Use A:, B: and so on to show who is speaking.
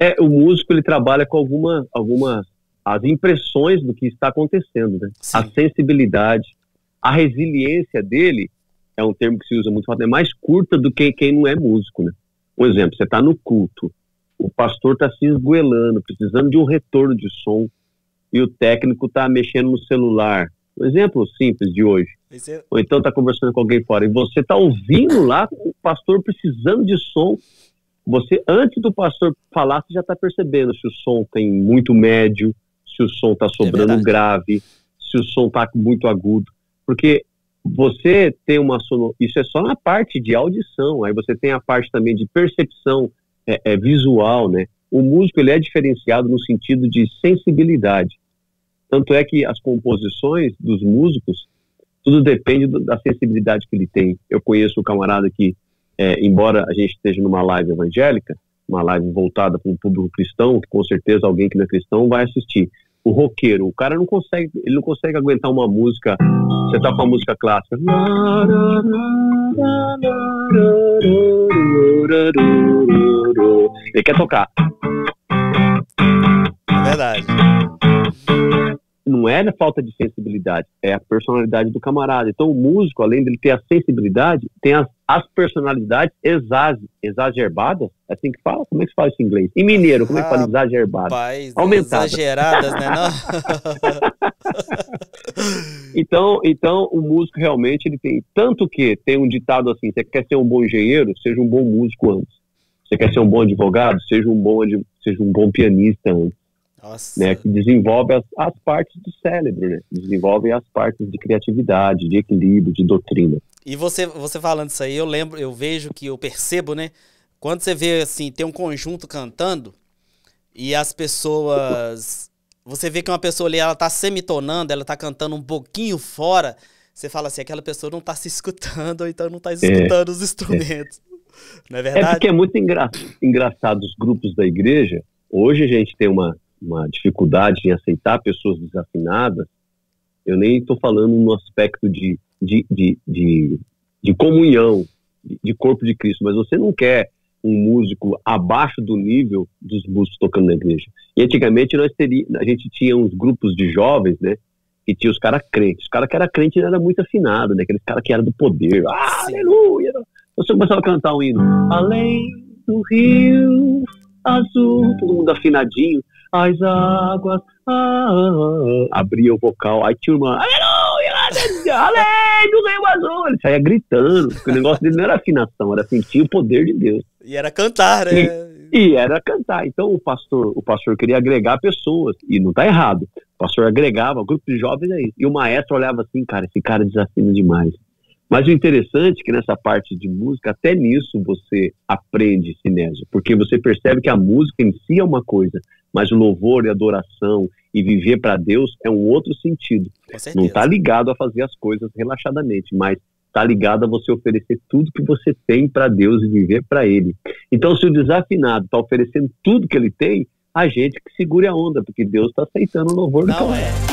A: É, o músico ele trabalha com alguma, alguma as impressões do que está acontecendo, né? A sensibilidade, a resiliência dele é um termo que se usa muito, é mais curta do que quem não é músico, né? Um exemplo, você está no culto, o pastor está se esgoelando, precisando de um retorno de som, e o técnico está mexendo no celular. Um exemplo simples de hoje. É... Ou então está conversando com alguém fora, e você está ouvindo lá o pastor precisando de som. Você, antes do pastor falar, você já está percebendo se o som tem muito médio, se o som está sobrando é grave, se o som está muito agudo. Porque você tem uma sonor... Isso é só na parte de audição, aí você tem a parte também de percepção é, é, visual, né? O músico ele é diferenciado no sentido de sensibilidade. Tanto é que as composições dos músicos, tudo depende da sensibilidade que ele tem. Eu conheço um camarada que, é, embora a gente esteja numa live evangélica, uma live voltada para um público cristão, que com certeza alguém que não é cristão vai assistir. O roqueiro, o cara não consegue, ele não consegue aguentar uma música, você tá com uma música clássica. Ele quer tocar.
B: É verdade
A: não é a falta de sensibilidade, é a personalidade do camarada. Então, o músico, além dele ter a sensibilidade, tem as, as personalidades exas, exacerbadas. É assim que fala? Como é que se fala isso em inglês? Em mineiro, como é que fala?
B: Rapaz, Aumentadas. Exageradas, né?
A: Então, então, o músico realmente ele tem. Tanto que tem um ditado assim: você quer ser um bom engenheiro, seja um bom músico antes. Você quer ser um bom advogado, seja um bom, seja um bom pianista antes. Nossa. Né, que desenvolve as, as, partes do cérebro, né? desenvolve as partes de criatividade, de equilíbrio, de doutrina.
B: E você, você falando isso aí, eu lembro, eu vejo que eu percebo, né? Quando você vê assim, tem um conjunto cantando e as pessoas. Você vê que uma pessoa ali, ela tá semitonando, ela tá cantando um pouquinho fora. Você fala assim, aquela pessoa não tá se escutando, ou então não tá escutando é, os instrumentos. É. Não é verdade?
A: É porque é muito engra engraçado os grupos da igreja. Hoje a gente tem uma, uma dificuldade em aceitar pessoas desafinadas, eu nem estou falando no aspecto de, de, de, de, de comunhão, de, de, corpo de Cristo, mas você não quer um músico abaixo do nível dos músicos tocando na igreja. E antigamente nós teria, a gente tinha uns grupos de jovens, né? Que tinha os caras crentes. Os caras que era crente não era muito afinado, né? Aqueles caras que eram do poder. Ah, aleluia! Você começava a cantar um hino. Além do rio azul, todo mundo afinadinho as águas ah, abria o vocal, aí tinha uma aleluia, além do Rio Azul, ele saía gritando, porque o negócio dele não era afinação, era sentir o poder de Deus.
B: E era cantar, né?
A: E, e era cantar. Então o pastor, o pastor queria agregar pessoas, e não tá errado. O pastor agregava, grupo de jovens aí. E o maestro olhava assim, cara, esse cara desafina demais. Mas o interessante é que nessa parte de música, até nisso você aprende cinésio, porque você percebe que a música em si é uma coisa, mas o louvor e adoração e viver para Deus é um outro sentido. Não está ligado a fazer as coisas relaxadamente, mas está ligado a você oferecer tudo que você tem para Deus e viver para Ele. Então, se o desafinado está oferecendo tudo que ele tem, a gente que segure a onda, porque Deus está aceitando o louvor
B: Não do é.